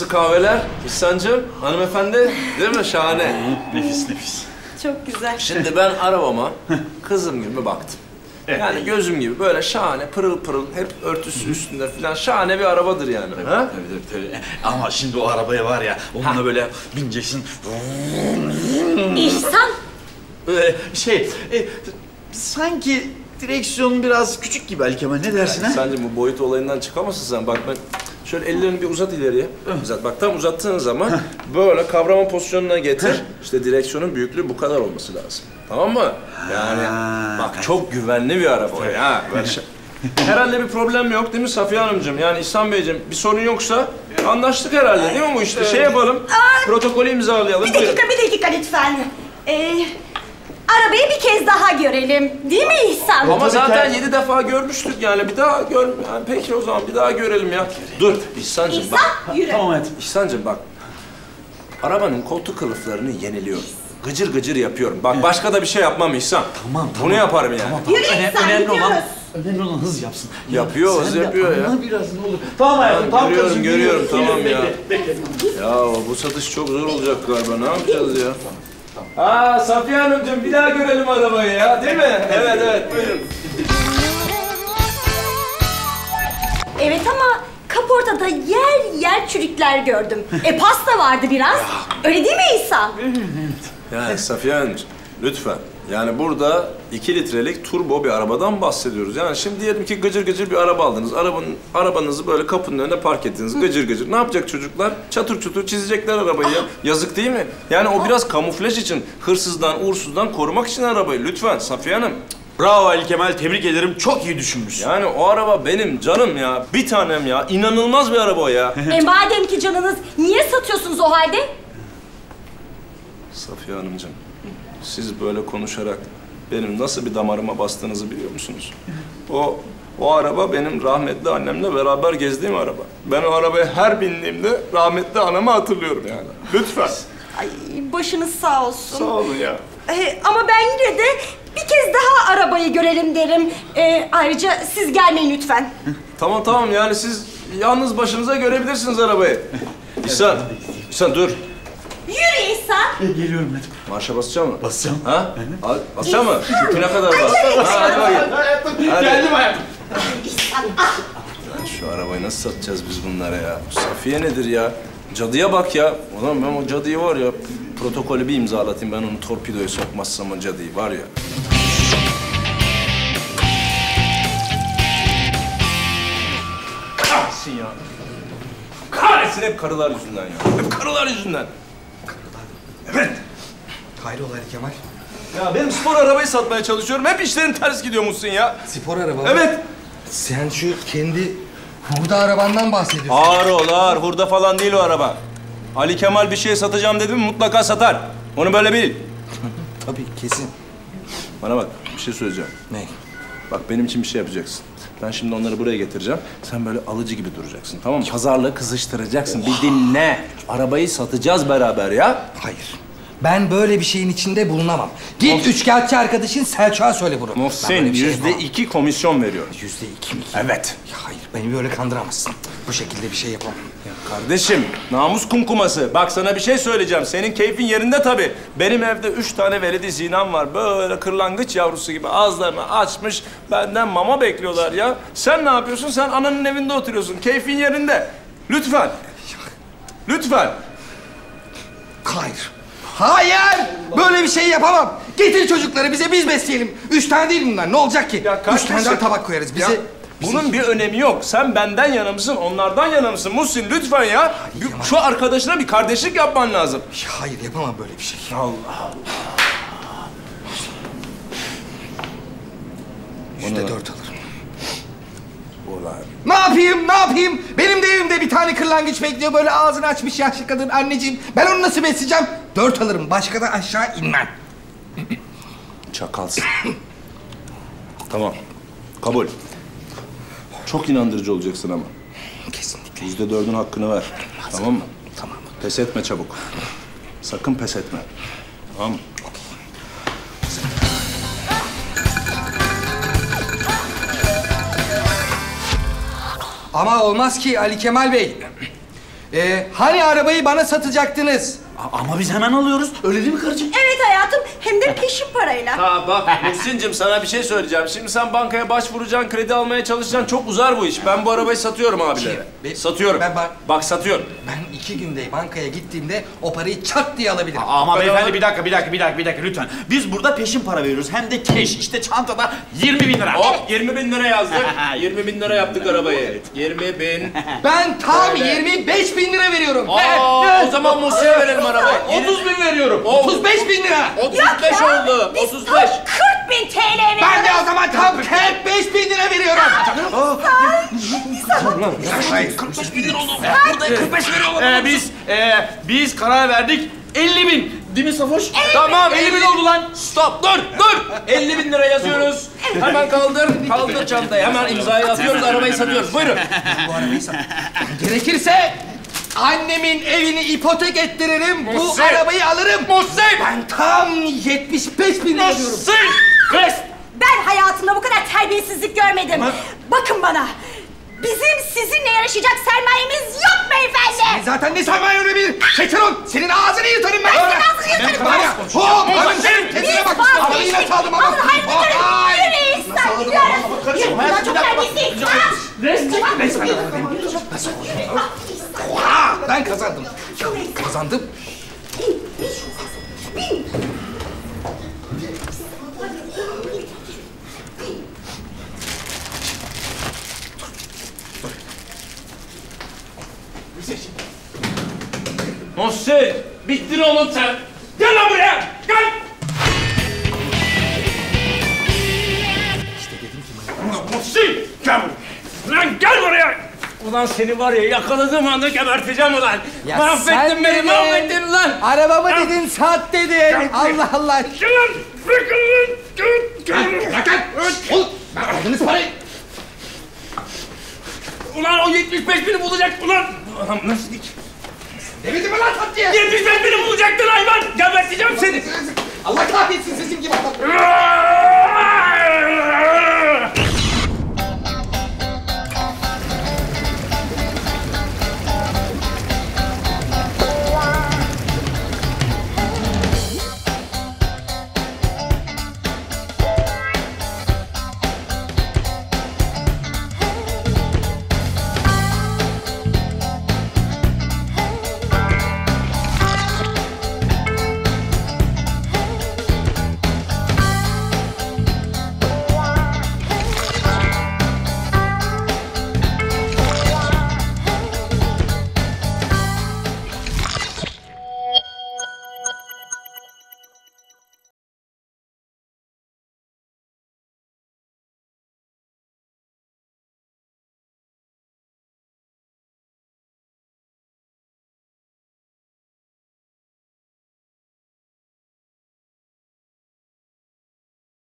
Nasıl kahveler? İhsan'cığım, hanımefendi. Değil mi? Şahane. Nefis nefis. Çok güzel. Şimdi ben arabama kızım gibi baktım. Yani gözüm gibi böyle şahane, pırıl pırıl, hep örtüsü üstünde falan şahane bir arabadır yani. Ha? Evet, evet, evet. Ama şimdi o arabaya var ya, onunla böyle bineceksin. İhsan. Böyle şey, e, sanki direksiyon biraz küçük gibi Ali Kemal. Ne dersin ha? Sence bu boyut olayından çıkamazsın sen. Bak ben şöyle ellerini bir uzat ileriye. Uzat. Bak tam uzattığın zaman böyle kavrama pozisyonuna getir. İşte direksiyonun büyüklüğü bu kadar olması lazım. Tamam mı? Yani bak çok güvenli bir araba o ya. Böyle şey- Herhalde bir problem yok değil mi Safiye Hanımcığım? Yani İhsan Beyciğim bir sorun yoksa anlaştık herhalde değil mi bu işte? Şey yapalım, protokolü imzalayalım. Bir Buyurun. dakika, bir dakika lütfen. Ee, arabayı bir kez daha görelim. Değil mi İhsan? Ama Tabii zaten yedi defa görmüştük yani bir daha gör... Yani peki o zaman bir daha görelim ya. Dur İhsan'cığım bak. İhsan, yürü. Tamam hayatım. İhsan'cığım bak. Arabanın koltuk kılıflarını yeniliyorum. Gıcır gıcır yapıyorum. Bak başka da bir şey yapmam İhsan. Tamam, tamam. Bunu yaparım yani. Yürü Öne- İhsan, önemli olan, gidiyoruz. önemli olan hız yapsın. Yapıyor, hız Sen de yapıyor ya. anla biraz ne olur. Tamam hayatım, tamam görüyorum, kardeşim, görüyorum, tamam geliyorum. ya. Bekle, bekle. Ya bu satış çok zor olacak galiba. Ne yapacağız ya? Aa Safiye Hanımcığım bir daha görelim arabayı ya. Değil mi? Evet evet buyurun. Evet ama kaportada yer yer çürükler gördüm. E pasta vardı biraz. Öyle değil mi İhsan? Yani Safiye Hanımcığım lütfen. Yani burada 2 litrelik turbo bir arabadan bahsediyoruz. Yani şimdi diyelim ki gıcır gıcır bir araba aldınız. Arabanın, arabanızı böyle kapının önüne park ettiniz. Gıcır gıcır. Ne yapacak çocuklar? Çatır çutur çizecekler arabayı ya. Yazık değil mi? Yani o biraz kamuflaj için, hırsızdan, uğursuzdan korumak için arabayı. Lütfen Safiye Hanım. Bravo Ali Kemal, tebrik ederim. Çok iyi düşünmüşsün. Yani o araba benim canım ya. Bir tanem ya. İnanılmaz bir araba o ya. e madem ki canınız niye satıyorsunuz o halde? Safiye Hanımcığım, siz böyle konuşarak benim nasıl bir damarıma bastığınızı biliyor musunuz? O o araba benim rahmetli annemle beraber gezdiğim araba. Ben o arabaya her bindiğimde rahmetli anamı hatırlıyorum yani. Lütfen. Ay başınız sağ olsun. Sağ olun ya. E, ama ben yine de bir kez daha arabayı görelim derim. E, ayrıca siz gelmeyin lütfen. Tamam tamam yani siz yalnız başınıza görebilirsiniz arabayı. İhsan, İhsan dur. Yürü İhsan. Geliyorum hadi. Marşa basacak mı? Basacağım. Ha? Al, basacak mı? Şüküne kadar bas. Ha, hadi bakayım. Hadi. Geldim hayatım. İhsan ah. Lan şu arabayı nasıl satacağız biz bunlara ya? Bu Safiye nedir ya? Cadıya bak ya. Ulan ben o cadıyı var ya, protokolü bir imzalatayım. Ben onu torpidoya sokmazsam o cadıyı var ya. Kahretsin ya. Kahretsin hep karılar yüzünden ya. Hep karılar yüzünden. Evet. Hayrola Ali Kemal? Ya benim spor arabayı satmaya çalışıyorum. Hep işlerin ters gidiyor musun ya? Spor araba mı? Evet. Sen şu kendi hurda arabandan bahsediyorsun. Ağır ol ağır. Hurda falan değil o araba. Ali Kemal bir şey satacağım dedi mi mutlaka satar. Onu böyle bil. Tabii kesin. Bana bak bir şey söyleyeceğim. Ne? Bak benim için bir şey yapacaksın. Ben şimdi onları buraya getireceğim. Sen böyle alıcı gibi duracaksın tamam mı? Pazarlığı kızıştıracaksın. Bir dinle. Arabayı satacağız beraber ya. Hayır. Ben böyle bir şeyin içinde bulunamam. Git üçkağıtçı arkadaşın Selçuk'a söyle bunu. Ben Muhsin böyle bir şey yüzde yapamam. iki komisyon veriyor. Yüzde iki mi? Evet. Ya hayır beni böyle kandıramazsın. Bu şekilde bir şey yapamam. Kardeşim, namus kumkuması. Bak sana bir şey söyleyeceğim. Senin keyfin yerinde tabii. Benim evde üç tane veledi zinam var. Böyle kırlangıç yavrusu gibi ağızlarını açmış. Benden mama bekliyorlar ya. Sen ne yapıyorsun? Sen ananın evinde oturuyorsun. Keyfin yerinde. Lütfen. Lütfen. Hayır. Hayır! Böyle bir şey yapamam. Getir çocukları bize biz besleyelim. Üç tane değil bunlar. Ne olacak ki? Ya Üç kardeşim- tane daha tabak koyarız. Bize... Ya, bunun bir önemi yok. Sen benden yana mısın, onlardan yana mısın? Muhsin lütfen ya. Bir- Şu arkadaşına bir kardeşlik yapman lazım. Ya Hayır yapamam böyle bir şey. Allah Allah. Yüzde dört alırım. Ulan. Ne yapayım, ne yapayım? Benim de evimde bir tane kırlangıç bekliyor. Böyle ağzını açmış yaşlı kadın anneciğim. Ben onu nasıl besleyeceğim? Dört alırım. Başka da aşağı inmem. Çakalsın. tamam. Kabul. Çok inandırıcı olacaksın ama. Kesinlikle. Yüzde dördün hakkını ver. Tamam mı? Tamam. Pes etme çabuk. Sakın pes etme. Tamam mı? Ama olmaz ki Ali Kemal Bey. Ee, hani arabayı bana satacaktınız? Ama biz hemen alıyoruz. Öyle değil mi karıcığım? Evet hayatım hem de peşin parayla. Ha bak Muhsin'cim sana bir şey söyleyeceğim. Şimdi sen bankaya başvuracaksın, kredi almaya çalışacaksın. Çok uzar bu iş. Ben bu arabayı satıyorum abilere. Ben- satıyorum. ben bak- Bak satıyorum. Ben iki günde bankaya gittiğimde o parayı çat diye alabilirim. Ama Bedava- beyefendi bir dakika, bir dakika, bir dakika, bir dakika lütfen. Biz burada peşin para veriyoruz. Hem de cash. İşte çantada 20 bin lira. Hop 20 bin lira yazdık. 20 bin lira yaptık arabayı. 20 bin. Ben tam Öyle. 25 bin lira veriyorum. Aa, o zaman Muhsin'e verelim arabayı. 30 bin veriyorum. Ol- 35 bin lira. 35 oldu. Biz 35. tam 40 bin TL veriyoruz. Ben de o zaman tam 45 bin lira veriyorum. Ee, biz, e, biz karar verdik. 50 bin. Değil mi Safoş? Tamam 50 bin oldu lan. Stop dur dur. 50 bin lira yazıyoruz. Hemen kaldır. Kaldır çantayı. Hemen imzayı atıyoruz. Arabayı satıyoruz. Buyurun. Bu arabayı sat. Gerekirse annemin evini ipotek ettiririm. Bu Muhsin. arabayı alırım. Muhsin. Ben tam 75 bin lira diyorum. Muhsin. Kız. Ben hayatımda bu kadar terbiyesizlik görmedim. Bakın bana. Bizim sizinle yarışacak sermayemiz yok beyefendi. Zaten ne sarmayı öyle bir Şekeron senin ağzını yırtarım ben. Senin ağzını yırtarım. Var ya. Hop. Hanım senin Biz kesine bak. Arabayı yine çaldım ama. Alın hayır Vay. gidiyoruz. Yürü İhsan gidiyoruz. Yürü bunlar çok terbiyesiz. Aa, Ben kazandım. Kazandım. Muhsin. Bittin oğlum sen. Ulan seni var ya yakaladığım anda geberteceğim ulan. Ya mahvettin beni, dedin, mahvettin lan. Arabamı ya. dedin, sat dedin. Ya. Allah Allah. Gülün, bırakın lan. Gülün, Bırakın. Ol, aldınız parayı. Ulan o 75 bini bulacak. Ulan Ulan nasıl hiç? Demedim mi lan sat diye? 75 bini bulacaktın hayvan. Geberteceğim seni. Allah kahretsin sesim gibi adam.